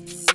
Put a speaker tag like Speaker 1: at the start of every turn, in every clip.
Speaker 1: Mm.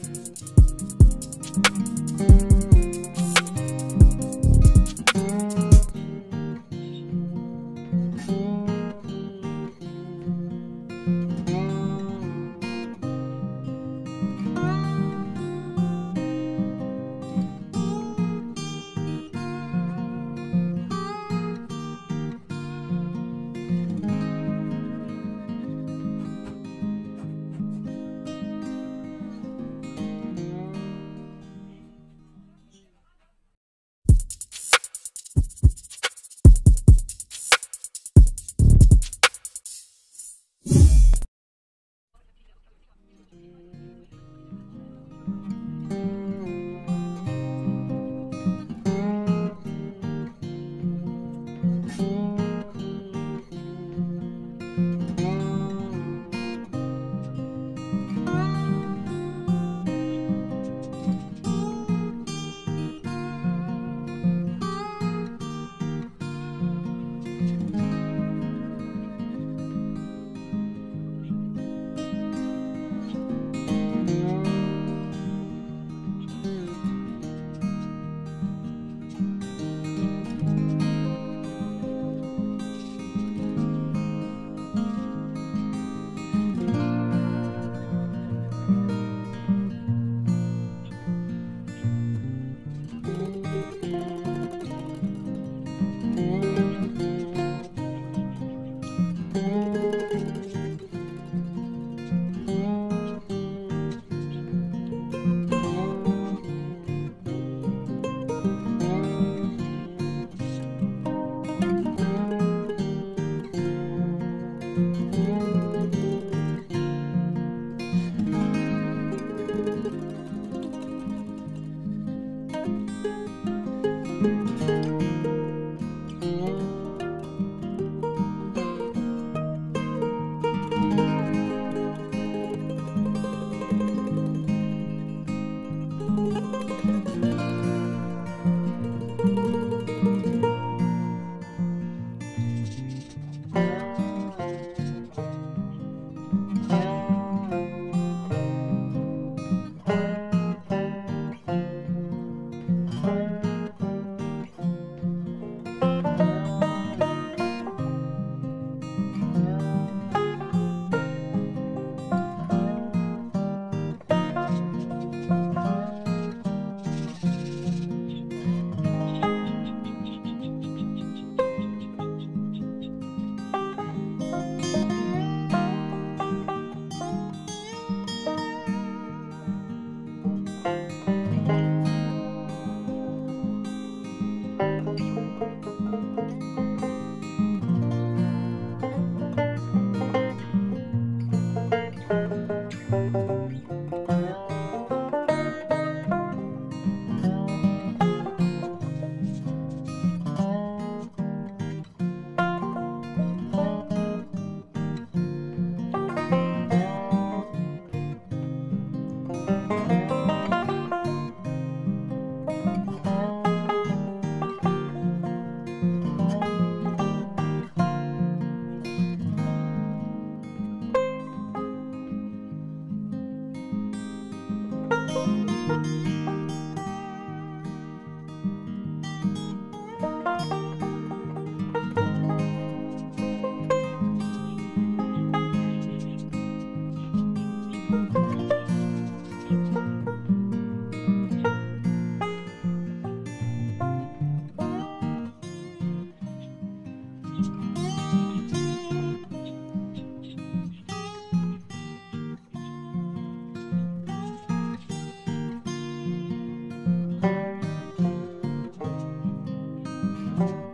Speaker 1: Thank you.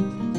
Speaker 1: Bye.